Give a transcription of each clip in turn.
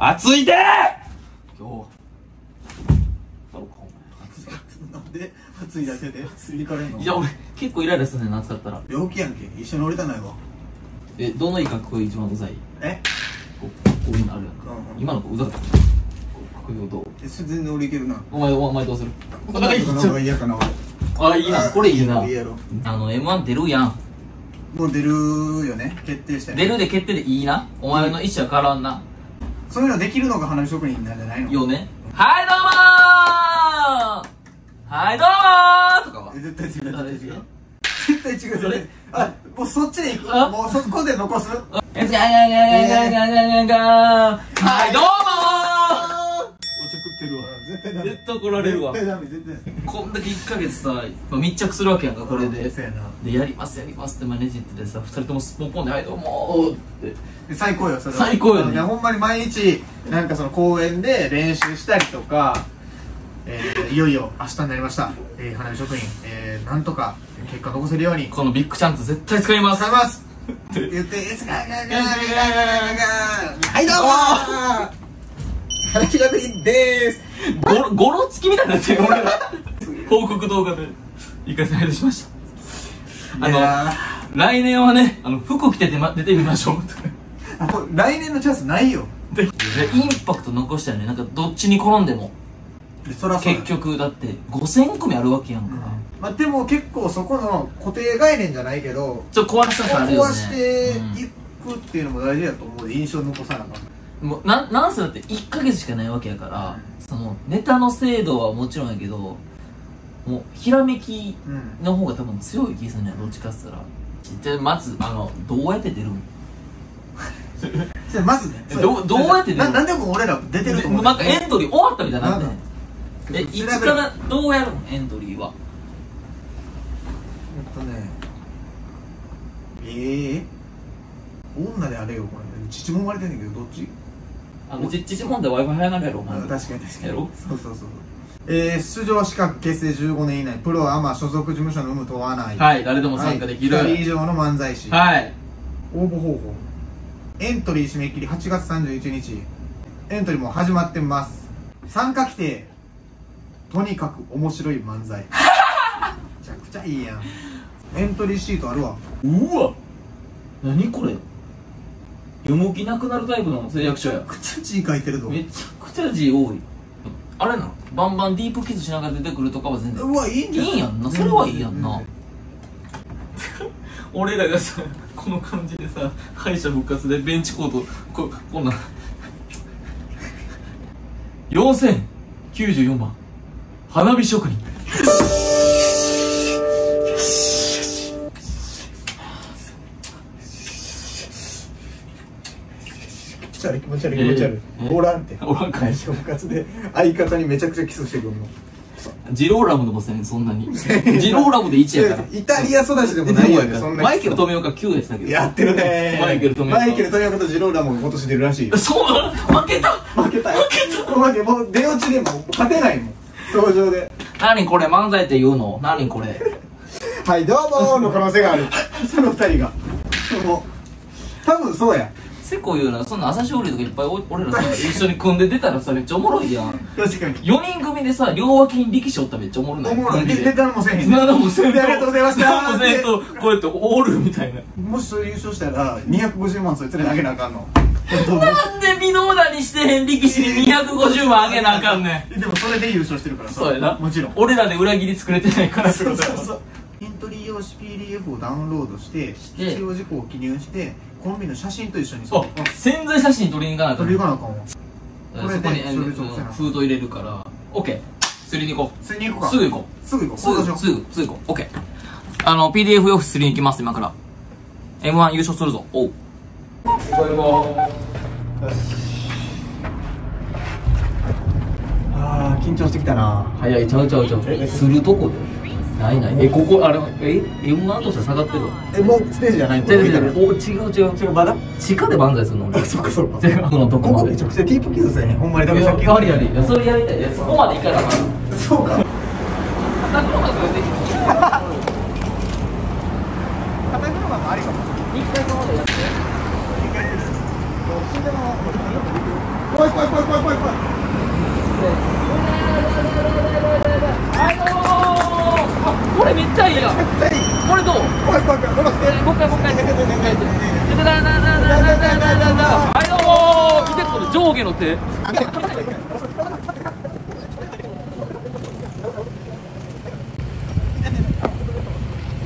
暑いで！今日。で暑いだけで？釣り行かれんのいや俺結構イライラするねん夏だったら。病気やんけ。一緒に降りたないわ。えどのいいかっこいい一番うざい？え？こうこういうのあるやんか、うん今の子うざかった。いうどうえ全然俺いけるな。お前お前どうする？こんなことの方が嫌かなあいいなこれいいな。俺いいやろ。あの m 1出るやん。もう出るよね。決定して。出るで決定でいいな。お前の意思は変わらんな、そういうのできるのが花火職人なんじゃないの？よね。はいどうもー。はいどうもー。とかは。え絶対違う絶対違う。絶対違うそれ？あもうそっちで行く？あ？もうそこで残す？えすががががががががはいどうもおちょくってるわ絶対ダーメ。絶対怒られるわ絶対ダメ。絶対こんだけ1ヶ月さ、まあ、密着するわけやんかこれで。でやりますやりますってマネジっててさ2人ともスポンポンで「はいどうもー」って。で最高よそれは。最高よね。いやほんまに毎日なんかその公園で練習したりとか、えー、いよいよ明日になりました、えー、花火職人、えー、なんとか結果残せるように。このビッグチャンス絶対使います。使います。って言って「えすがががががががはいどうも花火職人でーす。ゴロゴロつきみたいになってる俺ら。報告動画で。行かせ配信しました。あの来年はねあの服着てて、ま、出てみましょう。来年のチャンスないよ。ででインパクト残したよね。なんかどっちに転んでも。でそらそ結局だって5000組あるわけやんか、まあ、でも結構そこの固定概念じゃないけどちょっと壊したさあるよね。壊してうんいくっていうのも大事だと思う。印象残さなあかんもうなんなんせだって1ヶ月しかないわけやからそのネタの精度はもちろんやけどもうひらめきうん。の方が多分強い気がするねどっちかっつったら。じゃあまずあのどうやって出るん？じゃあまずね。えどうどうやって出る？ななんでも俺ら出てると思う。なんかエントリー終わったみたいになってえいつからどうやるの？エントリーは。えっとね。ええ女であれよこれ。父も生まれてんねんけどどっち？あのちっちちもんで w i f i 早なるやろお前。あ確かに確かに。やろ？そうそうそうえー、出場資格結成15年以内。プロアマ所属事務所の有無問わない。はい誰でも参加できる。2はい、人以上の漫才師。応募方法。エントリー締め切り8月31日。エントリーも始まってます。参加規定。とにかく面白い漫才。めちゃくちゃいいやん。エントリーシートあるわ。うわ！何これ？読む気なくなるタイプの誓約書や。めちゃくちゃ字書いてるぞ。めちゃくちゃ字多い。あれなの？バンバンディープキスしながら出てくるとかは全然。うわいいんじゃない？いいやんな。それはいいやんな。俺らがさこの感じでさ敗者復活でベンチコートここんな。4094番花火職人持ち悪い気持ち悪い。えー。おらんって。おらんかい。会社部活で相方にめちゃくちゃキスしてくるの。ジローラムのもせんそんなに。ジローラムで1やから。イタリア育ちでもないやんそんなマイケル富岡9やってたけど。やってるね。マイケル富岡。マイケル富岡とジローラモが今年出るらしいよ。そう負けた。負けたよ。負けもう出落ちでも勝てないもん。登場で。何これ漫才って言うの？何これ「はいどうも」の可能性がある。その二人が。もう多分そうやせこい言うなそんな朝青龍とかいっぱいお俺らさ一緒に組んで出たらさめっちゃおもろいやん。確かに。4人組でさ両脇に力士おったらめっちゃおもろないおもろい。コンビでで何もせえへん何もせんとありがとうございました何もせんとこうやっておるみたいなもしそれ優勝したら250万そいつらにあげなあかんの。なんで微動だにしてへん力士に250万あげなあかんねん。でもそれで優勝してるからさ。そうやな。もちろん。俺らで裏切り作れてないから。そうそう。そうエントリー用紙 PDF をダウンロードしてして。必要事項を記入してコンビの写真と一緒にあ潜在写真撮りに行かなあかん。取り行かなあかんわ。これでそこにえそれで直せな。封筒入れるから。OK 釣りに行こ釣りに行こうか。うすぐ行こすぐ行こう。うすぐすぐすぐ行こう。OK あの PDF 用紙釣りに行きます今から。M1 優勝するぞ。おう。行こう行こああ緊張してきたな。う早い。ちゃうちゃうちゃう。するとこで？ないない。えここあれえ M1 として下がってるわえもうステージじゃない違う違う違う。違う違うまだ？地下で万歳するの俺。あそっかそっか。違う。このとこまで。めちゃくちゃティープキスせえへんほんまに。だいやからさっきありあり。いやそれやりたい。いやそこまでいかな。そうか。片黒がそれできる片車もありかも。一回ここまでやって。一回どっちでも。怖い怖い怖い怖い怖い怖いどうもあこれめっちゃいいやんこれどう怖い怖い怖い下ろしてもう一回もう一回もう一回もう一回はいどうも見てこめ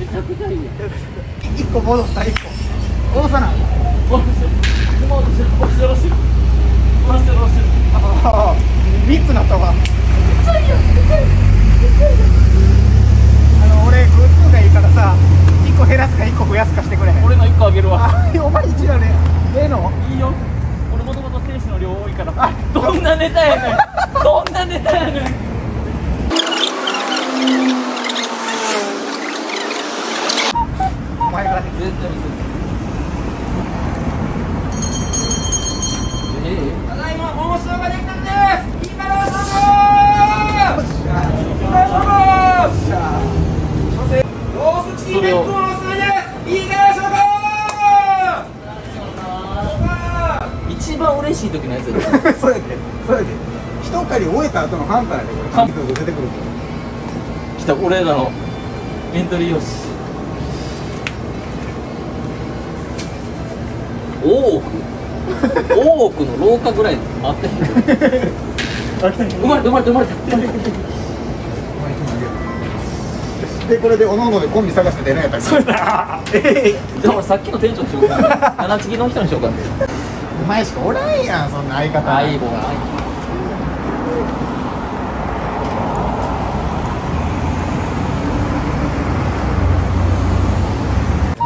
ちゃくちゃい。い。やん一個戻した一個戻さない。ああ三つなったわあの俺がいいからさ一個減らすか一個増やすかしてくれへん俺の1個あげるわあお前一だねええのいいよ俺もともと精子の量多いからどんなネタやねんどんなネタやねんお前がね絶対見せるええただいま放送ができたんですいいからどうぞロースチキン弁当のおすすめですいいからしょう一番嬉しい時のやつ そうやでそうやで一狩り終えた後のカンパやでこれ。出てくる来た俺らのエントリー用紙大奥大奥の廊下ぐらい待った生まれた生まれた生まれたでこれでおのおのでコンビ探して出るんやったそうだ。ええじゃあ俺さっきの店長にしよう。か七チキの人にしようかお前しかおらんやんそんな相方。相棒が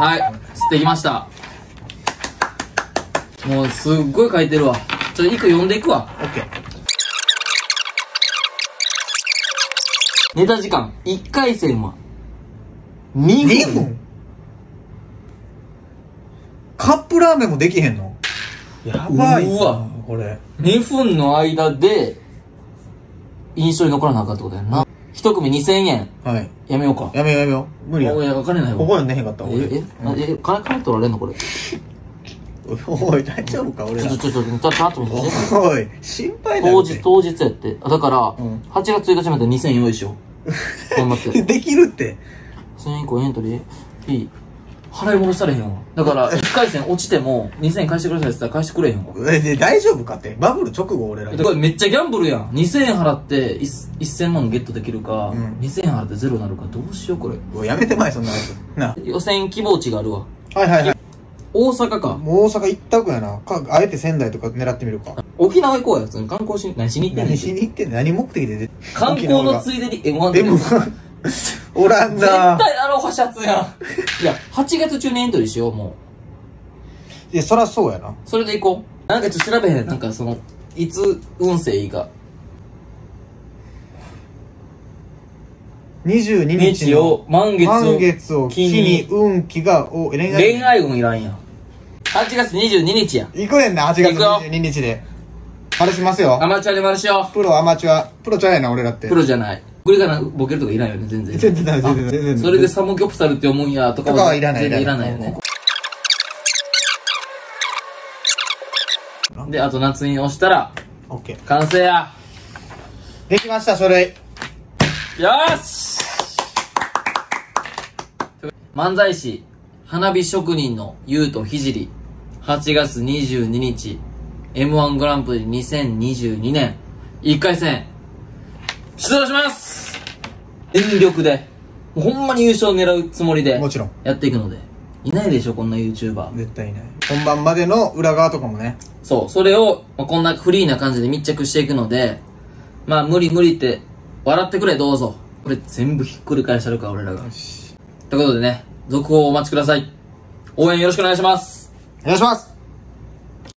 はい吸ってきましたもうすっごい書いてるわ。ちょっと一個読んでいくわ。オッケー。ネタ時間。1回戦は。2 2分分？カップラーメンもできへんの？やばいうわ。これ。2分の間で印象に残らなあかんってことやんな。一組2000円。はい。やめようか。やめようやめよう。無理や。おいや分かれないわ。ここ読んでへんかった。え俺。えあえ金金取られんのこれ？ちおい大丈夫か俺ら。ょちょちょちょちょちょちょっと待っておい心配だよ当日当日やってだから、ん8月1日まで2000用意しよう頑張ってできるって1000円以降エントリー P 払い戻されへんわだから1回戦落ちても2000円返してくださいって言ったら返してくれへんわえ大丈夫かってバブル直後俺らこれめっちゃギャンブルやん2000円払って1000万ゲットできるか、ん2000円払ってゼロになるかどうしようこれおいやめてまいそんなやつな予選希望値があるわはいはいはい大阪か。もう大阪一択やな。かあえて仙台とか狙ってみるか。沖縄行こうや普通に観光し何しに行ってんねん。何しに行ってんの何目的で観光のついでに M1 出る M1 おらん絶な対アロハシャツやん。いや8月中にエントリーしようもう。いやそらそうやな。それで行こう。なんかちょっと調べへん。なんかそのいつ運勢いいか22日日のを満月を満月を機に運気がお恋愛恋愛運いらんやん。8月22日や行くねんな8月行くよ。22日で。丸しますよ。アマチュアで丸しよプロアマチュア。プロちゃうやな俺らって。うプロじゃない。グリからボケるとかいらんよね全然。全然全然全然ないそれでサムギョプサルって思うんやとかとかはいらない全然いらないよね。であと夏に押したらオッケー。完成や。できました書類。よし漫才師花火職人のゆうとひじり8月22日 m 1グランプリ2022年。1回戦出場します。全力でほんまに優勝狙うつもりでもちろん。やっていくので。いないでしょこんな YouTuber 絶対いない。本番までの裏側とかもね。そうそれを、まあ、こんなフリーな感じで密着していくのでまあ無理無理って笑ってくれどうぞ。これ全部ひっくり返したるから俺らが。よし。ということでね続報をお待ちください。応援よろしくお願いします。お願いします。